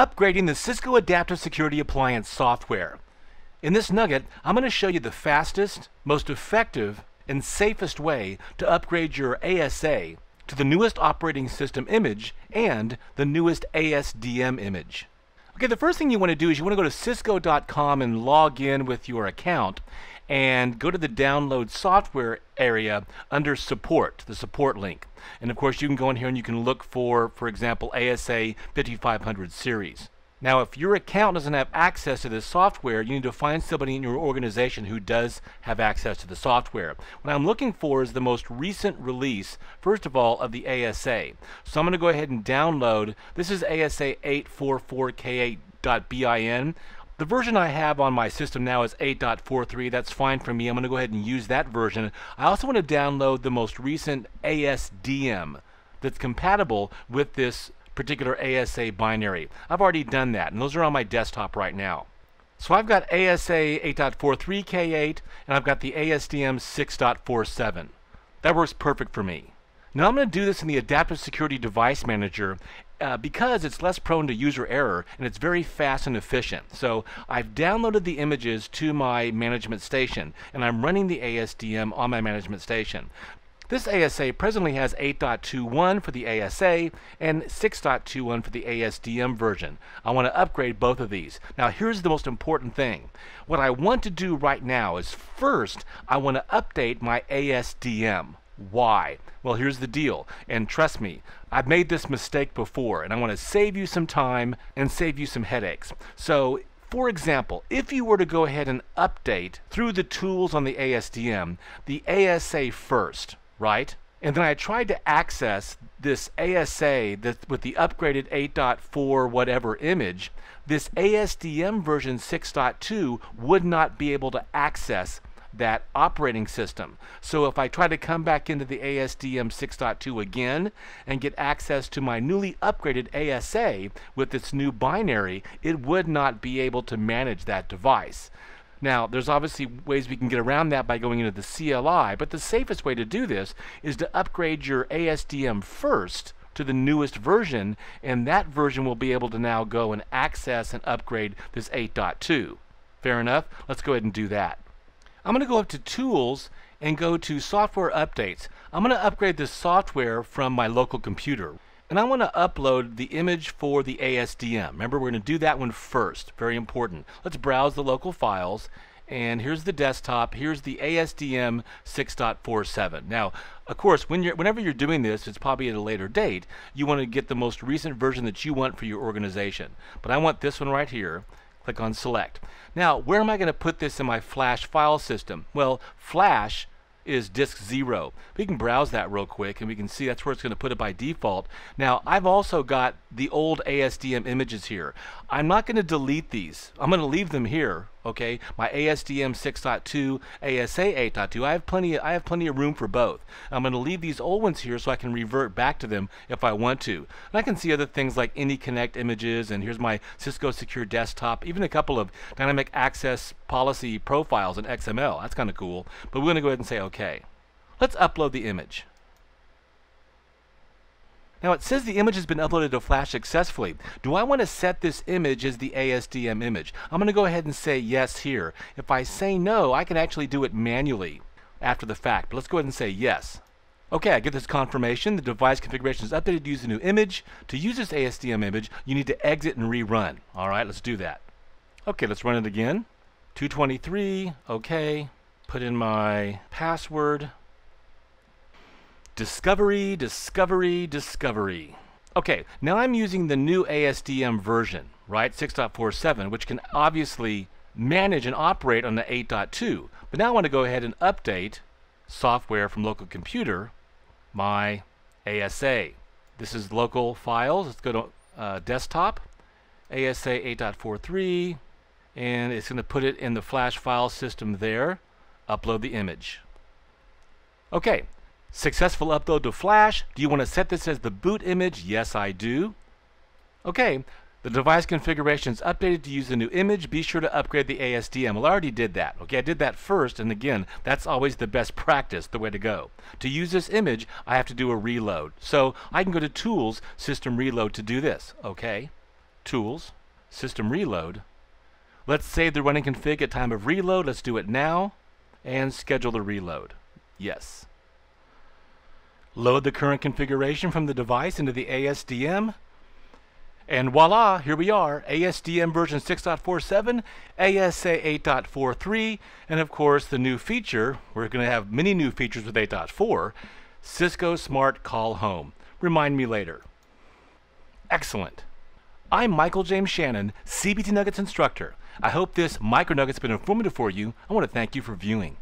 upgrading the Cisco Adaptive Security Appliance software. In this nugget, I'm going to show you the fastest, most effective, and safest way to upgrade your ASA to the newest operating system image and the newest ASDM image. Okay, the first thing you want to do is you want to go to cisco.com and log in with your account and go to the download software area under support, the support link. And of course you can go in here and you can look for, for example, ASA 5500 series. Now, if your account doesn't have access to this software, you need to find somebody in your organization who does have access to the software. What I'm looking for is the most recent release, first of all, of the ASA. So I'm going to go ahead and download. This is ASA 844k8.bin. The version I have on my system now is 8.43. That's fine for me. I'm going to go ahead and use that version. I also want to download the most recent ASDM that's compatible with this particular ASA binary. I've already done that, and those are on my desktop right now. So I've got ASA 8.43K8, and I've got the ASDM 6.47. That works perfect for me. Now I'm going to do this in the Adaptive Security Device Manager uh, because it's less prone to user error and it's very fast and efficient. So I've downloaded the images to my management station and I'm running the ASDM on my management station. This ASA presently has 8.21 for the ASA and 6.21 for the ASDM version. I want to upgrade both of these. Now here's the most important thing. What I want to do right now is first I want to update my ASDM. Why? Well, here's the deal. And trust me, I've made this mistake before, and I want to save you some time and save you some headaches. So, for example, if you were to go ahead and update through the tools on the ASDM, the ASA first, right? And then I tried to access this ASA that, with the upgraded 8.4 whatever image. This ASDM version 6.2 would not be able to access that operating system. So if I try to come back into the ASDM 6.2 again and get access to my newly upgraded ASA with its new binary, it would not be able to manage that device. Now, there's obviously ways we can get around that by going into the CLI, but the safest way to do this is to upgrade your ASDM first to the newest version, and that version will be able to now go and access and upgrade this 8.2. Fair enough? Let's go ahead and do that. I'm going to go up to Tools and go to Software Updates. I'm going to upgrade this software from my local computer. And I want to upload the image for the ASDM. Remember, we're going to do that one first. Very important. Let's browse the local files. And here's the desktop. Here's the ASDM 6.47. Now, of course, when you're, whenever you're doing this, it's probably at a later date. You want to get the most recent version that you want for your organization. But I want this one right here. Click on Select. Now, where am I going to put this in my Flash file system? Well, Flash is disk 0. We can browse that real quick and we can see that's where it's going to put it by default. Now I've also got the old ASDM images here. I'm not going to delete these. I'm going to leave them here okay? My ASDM 6.2 ASA 8.2 I have plenty of, I have plenty of room for both. I'm going to leave these old ones here so I can revert back to them if I want to. And I can see other things like AnyConnect images and here's my Cisco secure desktop even a couple of dynamic access policy profiles in XML that's kind of cool. But we're going to go ahead and say okay let's upload the image now it says the image has been uploaded to Flash successfully. Do I want to set this image as the ASDM image? I'm going to go ahead and say yes here. If I say no, I can actually do it manually after the fact. But let's go ahead and say yes. Okay, I get this confirmation. The device configuration is updated to use a new image. To use this ASDM image, you need to exit and rerun. All right, let's do that. Okay, let's run it again. 223, okay. Put in my password. Discovery, discovery, discovery. Okay, now I'm using the new ASDM version, right, 6.47, which can obviously manage and operate on the 8.2. But now I want to go ahead and update software from local computer, my ASA. This is local files. Let's go to uh, desktop, ASA 8.43, and it's going to put it in the flash file system there. Upload the image. Okay, Successful upload to Flash. Do you want to set this as the boot image? Yes, I do. Okay, the device configuration is updated to use the new image. Be sure to upgrade the ASDM. Well, I already did that. Okay, I did that first, and again, that's always the best practice, the way to go. To use this image, I have to do a reload. So I can go to Tools, System Reload to do this. Okay. Tools, System Reload. Let's save the running config at time of reload. Let's do it now. And schedule the reload. Yes. Load the current configuration from the device into the ASDM. And voila, here we are, ASDM version 6.47, ASA 8.43, and of course the new feature, we're going to have many new features with 8.4, Cisco Smart Call Home. Remind me later. Excellent. I'm Michael James Shannon, CBT Nuggets instructor. I hope this micro nugget's been informative for you. I want to thank you for viewing.